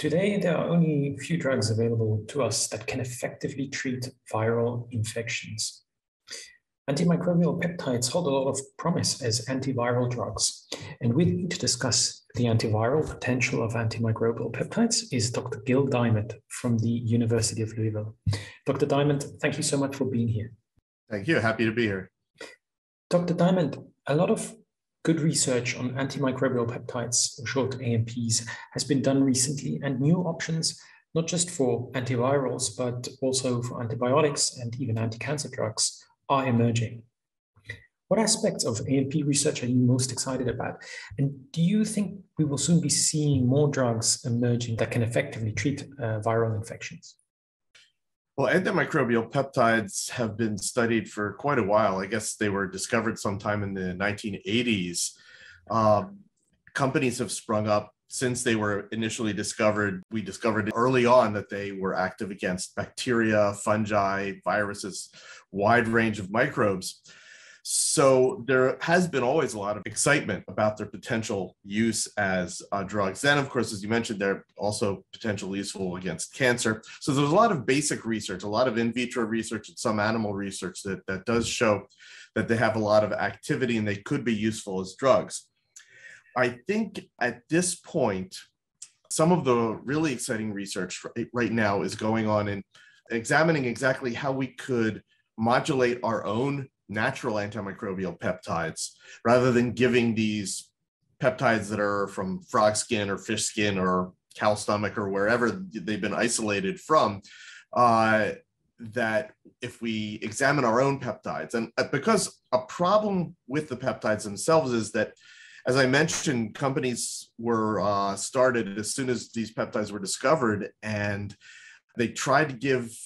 Today, there are only a few drugs available to us that can effectively treat viral infections. Antimicrobial peptides hold a lot of promise as antiviral drugs. And with me to discuss the antiviral potential of antimicrobial peptides is Dr. Gill Diamond from the University of Louisville. Dr. Diamond, thank you so much for being here. Thank you. Happy to be here. Dr. Diamond, a lot of good research on antimicrobial peptides, or short AMPs, has been done recently, and new options, not just for antivirals, but also for antibiotics and even anti cancer drugs, are emerging. What aspects of AMP research are you most excited about? And do you think we will soon be seeing more drugs emerging that can effectively treat uh, viral infections? Well, antimicrobial peptides have been studied for quite a while. I guess they were discovered sometime in the 1980s. Um, companies have sprung up since they were initially discovered, we discovered early on that they were active against bacteria, fungi, viruses, wide range of microbes. So there has been always a lot of excitement about their potential use as uh, drugs. Then, of course, as you mentioned, they're also potentially useful against cancer. So there's a lot of basic research, a lot of in vitro research, and some animal research that, that does show that they have a lot of activity and they could be useful as drugs. I think at this point, some of the really exciting research right now is going on in examining exactly how we could modulate our own natural antimicrobial peptides rather than giving these peptides that are from frog skin or fish skin or cow stomach or wherever they've been isolated from. Uh, that if we examine our own peptides, and uh, because a problem with the peptides themselves is that as I mentioned, companies were uh, started as soon as these peptides were discovered, and they tried to give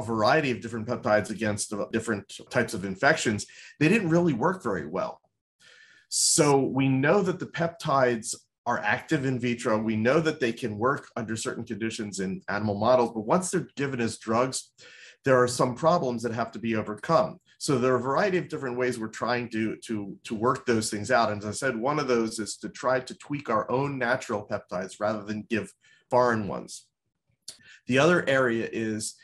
a variety of different peptides against different types of infections. They didn't really work very well. So we know that the peptides are active in vitro. We know that they can work under certain conditions in animal models, but once they're given as drugs, there are some problems that have to be overcome. So there are a variety of different ways we're trying to, to, to work those things out. And as I said, one of those is to try to tweak our own natural peptides rather than give foreign ones. The other area is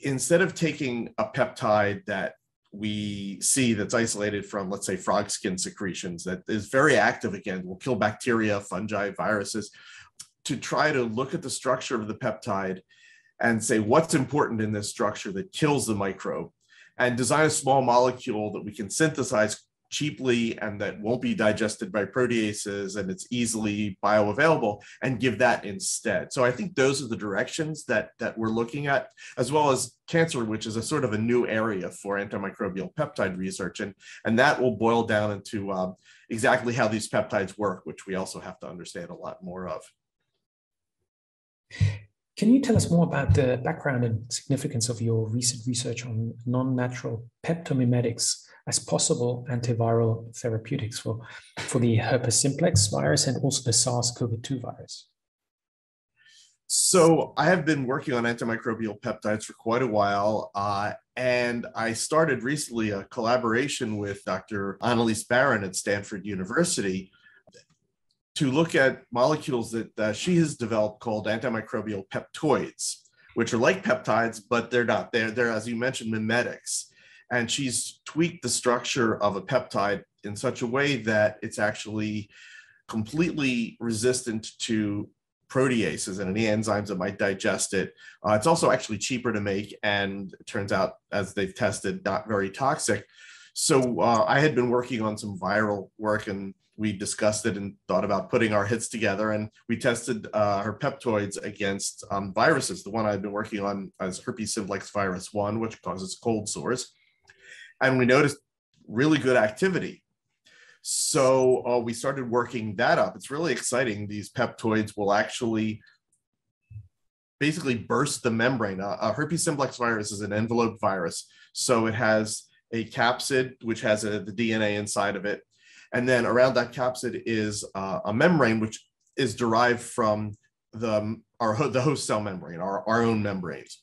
instead of taking a peptide that we see that's isolated from, let's say, frog skin secretions that is very active again, will kill bacteria, fungi, viruses, to try to look at the structure of the peptide and say what's important in this structure that kills the microbe? And design a small molecule that we can synthesize cheaply and that won't be digested by proteases and it's easily bioavailable and give that instead. So I think those are the directions that that we're looking at as well as cancer which is a sort of a new area for antimicrobial peptide research and and that will boil down into um, exactly how these peptides work which we also have to understand a lot more of. Can you tell us more about the background and significance of your recent research on non-natural peptomimetics as possible antiviral therapeutics for, for the herpes simplex virus and also the SARS-CoV-2 virus? So I have been working on antimicrobial peptides for quite a while, uh, and I started recently a collaboration with Dr. Annelise Barron at Stanford University to look at molecules that uh, she has developed called antimicrobial peptoids, which are like peptides, but they're not. They're, they're, as you mentioned, mimetics. And she's tweaked the structure of a peptide in such a way that it's actually completely resistant to proteases and any enzymes that might digest it. Uh, it's also actually cheaper to make, and it turns out, as they've tested, not very toxic. So uh, I had been working on some viral work and we discussed it and thought about putting our hits together. And we tested uh, her peptoids against um, viruses. The one I've been working on is herpes simplex virus 1, which causes cold sores. And we noticed really good activity. So uh, we started working that up. It's really exciting. These peptoids will actually basically burst the membrane. Uh, uh, herpes simplex virus is an enveloped virus. So it has a capsid, which has a, the DNA inside of it. And then around that capsid is uh, a membrane, which is derived from the, our, the host cell membrane, our, our own membranes.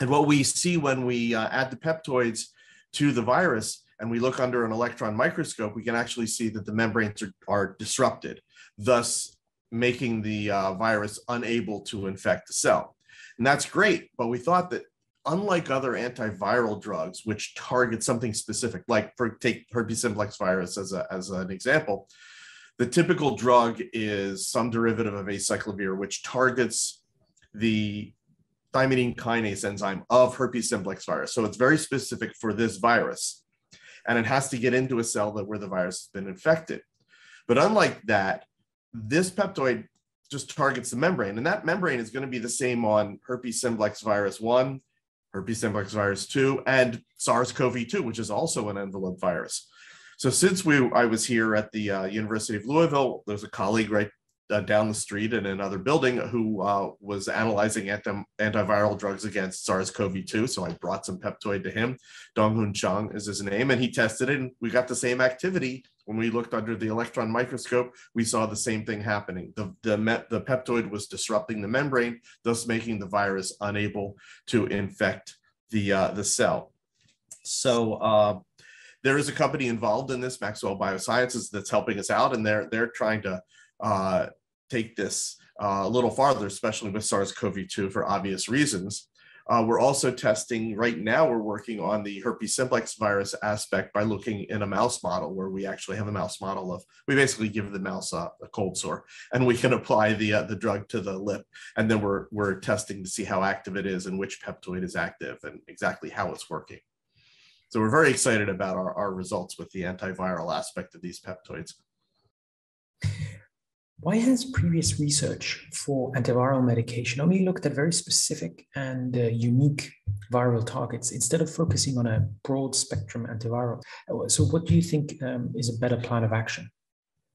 And what we see when we uh, add the peptoids to the virus and we look under an electron microscope, we can actually see that the membranes are, are disrupted, thus making the uh, virus unable to infect the cell. And that's great, but we thought that unlike other antiviral drugs, which target something specific, like for take herpes simplex virus as, a, as an example, the typical drug is some derivative of acyclovir, which targets the thymidine kinase enzyme of herpes simplex virus. So it's very specific for this virus. And it has to get into a cell that where the virus has been infected. But unlike that, this peptoid just targets the membrane. And that membrane is going to be the same on herpes simplex virus 1, herpes simplex virus 2, and SARS-CoV-2, which is also an envelope virus. So since we I was here at the uh, University of Louisville, there's a colleague right uh, down the street in another building who uh, was analyzing anti- antiviral drugs against SARS-CoV-2. So I brought some Peptoid to him. Donghoon Chung is his name, and he tested it, and we got the same activity. When we looked under the electron microscope, we saw the same thing happening. The, the, met, the peptoid was disrupting the membrane, thus making the virus unable to infect the, uh, the cell. So uh, there is a company involved in this, Maxwell Biosciences, that's helping us out, and they're they're trying to uh, take this uh, a little farther, especially with SARS-CoV-2 for obvious reasons. Uh, we're also testing right now, we're working on the herpes simplex virus aspect by looking in a mouse model where we actually have a mouse model of, we basically give the mouse a, a cold sore and we can apply the, uh, the drug to the lip. And then we're, we're testing to see how active it is and which peptoid is active and exactly how it's working. So we're very excited about our, our results with the antiviral aspect of these peptoids. Why has previous research for antiviral medication only looked at very specific and uh, unique viral targets instead of focusing on a broad spectrum antiviral? So, what do you think um, is a better plan of action?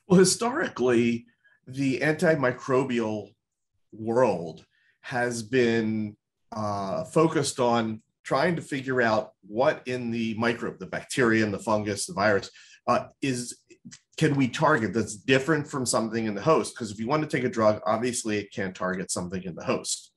Well, historically, the antimicrobial world has been uh, focused on trying to figure out what in the microbe, the bacteria and the fungus, the virus, uh, is can we target that's different from something in the host? Because if you want to take a drug, obviously it can't target something in the host.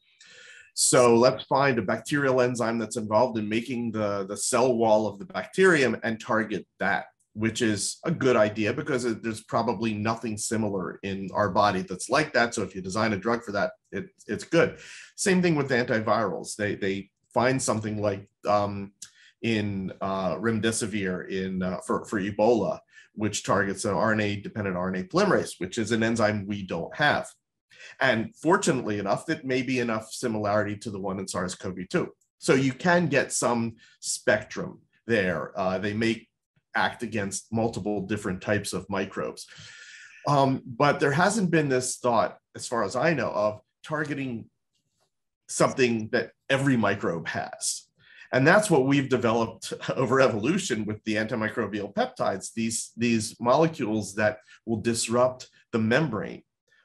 So let's find a bacterial enzyme that's involved in making the, the cell wall of the bacterium and target that, which is a good idea because there's probably nothing similar in our body that's like that. So if you design a drug for that, it, it's good. Same thing with antivirals. They, they find something like um, in uh, remdesivir in, uh, for, for Ebola, which targets an RNA dependent RNA polymerase, which is an enzyme we don't have. And fortunately enough, it may be enough similarity to the one in SARS CoV 2. So you can get some spectrum there. Uh, they may act against multiple different types of microbes. Um, but there hasn't been this thought, as far as I know, of targeting something that every microbe has. And that's what we've developed over evolution with the antimicrobial peptides, these, these molecules that will disrupt the membrane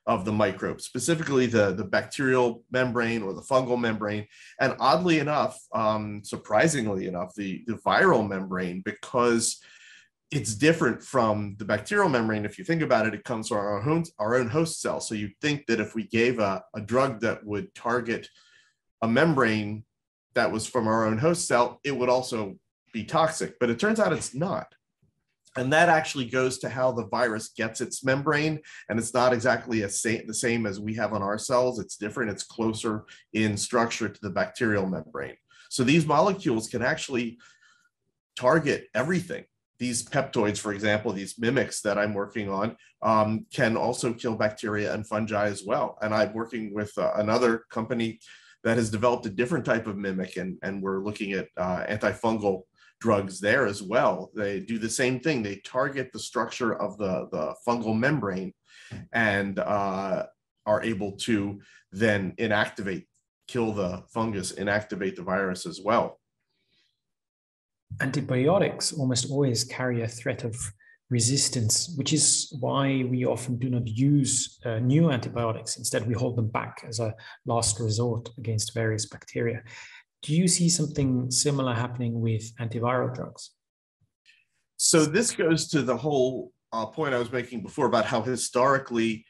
of the microbe, specifically the, the bacterial membrane or the fungal membrane. And oddly enough, um, surprisingly enough, the, the viral membrane, because it's different from the bacterial membrane. If you think about it, it comes from our own, our own host cell. So you'd think that if we gave a, a drug that would target a membrane that was from our own host cell, it would also be toxic. But it turns out it's not. And that actually goes to how the virus gets its membrane. And it's not exactly sa- the same as we have on our cells. It's different. It's closer in structure to the bacterial membrane. So these molecules can actually target everything. These peptoids, for example, these mimics that I'm working on, um, can also kill bacteria and fungi as well. And I'm working with uh, another company that has developed a different type of mimic, and, and we're looking at uh, antifungal drugs there as well. They do the same thing. They target the structure of the, the fungal membrane and uh, are able to then inactivate, kill the fungus, inactivate the virus as well. Antibiotics almost always carry a threat of resistance, which is why we often do not use uh, new antibiotics. Instead, we hold them back as a last resort against various bacteria. Do you see something similar happening with antiviral drugs? So, this goes to the whole uh, point I was making before about how historically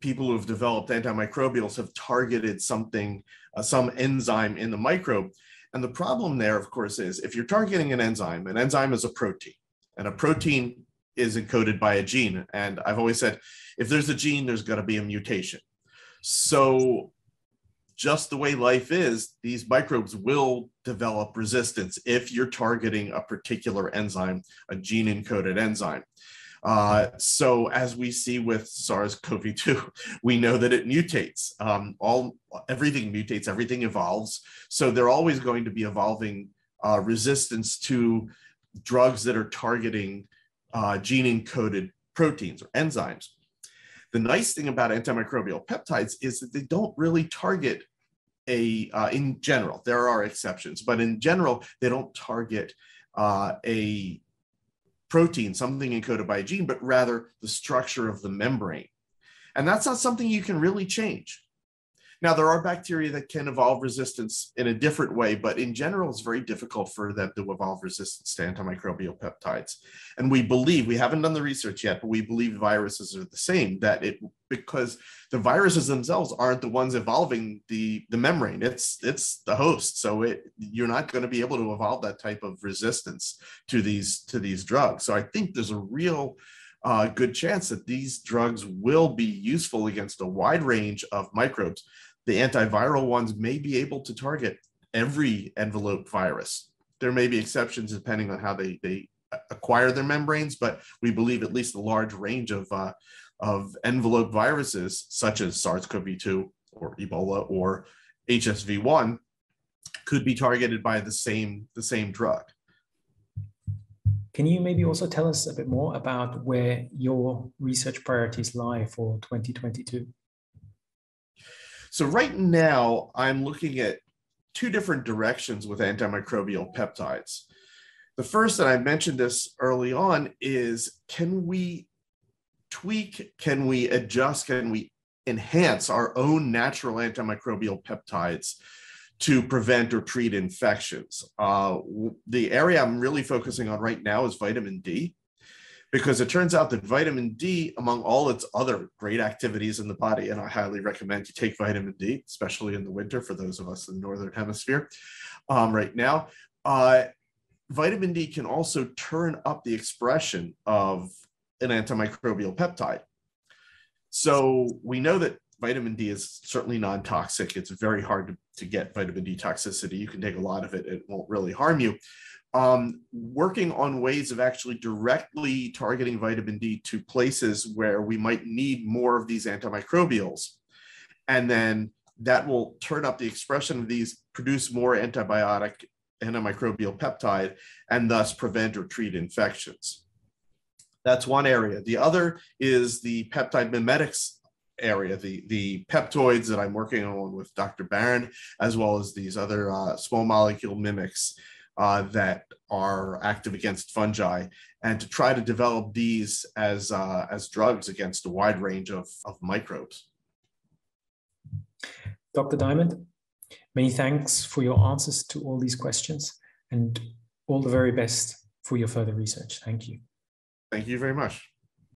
people who have developed antimicrobials have targeted something, uh, some enzyme in the microbe. And the problem there, of course, is if you're targeting an enzyme, an enzyme is a protein, and a protein is encoded by a gene. And I've always said, if there's a gene, there's going to be a mutation. So, just the way life is, these microbes will develop resistance if you're targeting a particular enzyme, a gene encoded enzyme. Uh, so as we see with SARS-CoV-2, we know that it mutates. Um, all everything mutates, everything evolves. So they're always going to be evolving uh, resistance to drugs that are targeting uh, gene encoded proteins or enzymes. The nice thing about antimicrobial peptides is that they don't really target a, uh, in general, there are exceptions, but in general, they don't target uh, a protein, something encoded by a gene, but rather the structure of the membrane. And that's not something you can really change. Now, there are bacteria that can evolve resistance in a different way, but in general, it's very difficult for them to evolve resistance to antimicrobial peptides. And we believe, we haven't done the research yet, but we believe viruses are the same, that it, because the viruses themselves aren't the ones evolving the, the membrane, it's, it's the host. So it, you're not going to be able to evolve that type of resistance to these, to these drugs. So I think there's a real, uh, good chance that these drugs will be useful against a wide range of microbes the antiviral ones may be able to target every enveloped virus. There may be exceptions depending on how they, they acquire their membranes, but we believe at least a large range of, uh, of enveloped viruses, such as SARS-CoV-2 or Ebola or HSV1, could be targeted by the same, the same drug. Can you maybe also tell us a bit more about where your research priorities lie for 2022? So right now, I'm looking at two different directions with antimicrobial peptides. The first, and I mentioned this early on, is can we tweak, can we adjust, can we enhance our own natural antimicrobial peptides to prevent or treat infections? Uh, the area I'm really focusing on right now is vitamin D because it turns out that vitamin D, among all its other great activities in the body, and I highly recommend you take vitamin D, especially in the winter for those of us in the Northern Hemisphere um, right now. Uh, vitamin D can also turn up the expression of an antimicrobial peptide. So we know that vitamin D is certainly non toxic. It's very hard to, to get vitamin D toxicity. You can take a lot of it, it won't really harm you um, working on ways of actually directly targeting vitamin D to places where we might need more of these antimicrobials. And then that will turn up the expression of these, produce more antibiotic, antimicrobial peptide, and thus prevent or treat infections. That's one area. The other is the peptide mimetics area, the, the peptoids that I'm working on with Dr. Barron, as well as these other uh, small molecule mimics uh, that are active against fungi and to try to develop these as, uh, as drugs against a wide range of, of microbes. Dr. Diamond, many thanks for your answers to all these questions and all the very best for your further research. Thank you. Thank you very much.